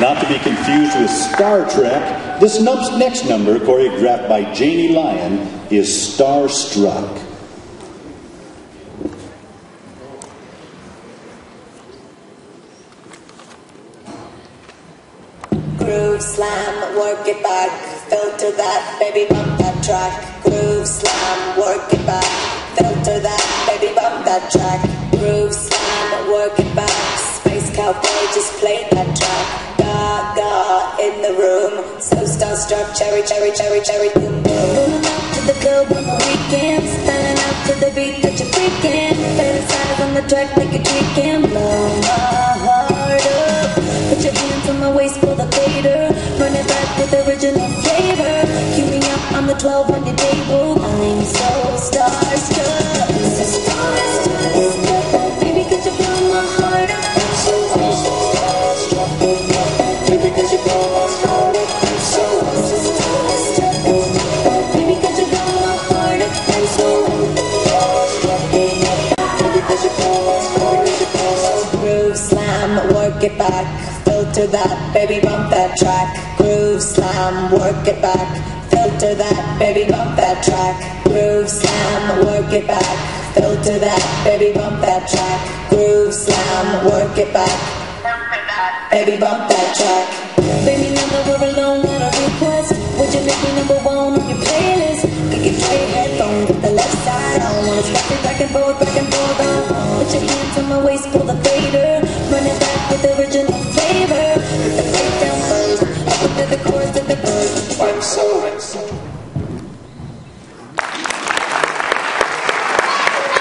Not to be confused with Star Trek, this next number, choreographed by Janie Lyon, is Starstruck. Groove slam, work it back, filter that, baby bump that track. Groove slam, work it back, filter that, baby bump that track. Groove slam, work it back, space cowboy just play that track. Gaga in the room, so starstruck, cherry, cherry, cherry, cherry, boom, boom. Pulling up to the club on the weekends, standing out to the beat that you're freaking. Fantasize on the track like trick and blow my heart up. Put your hands on my waist for the fader, run it back with original flavor. Cue me up on the 12 on the table. Could you blow my heart up? So. Baby, could you blow my heart up? I'm so. Baby, could you blow? Groove slam, work it back, filter that, baby bump that track. Groove slam, work it back, filter that, baby bump that track. Groove slam, work it back, filter that, baby bump that track. Groove slam, work it back, baby bump that track. Baby, never were alone on a request. Would you make me number one on your playlist? Pick your straight headphone with the left side on. Wanna swap it back and forth, back and forth on. Put your hands on my waist, pull the fader.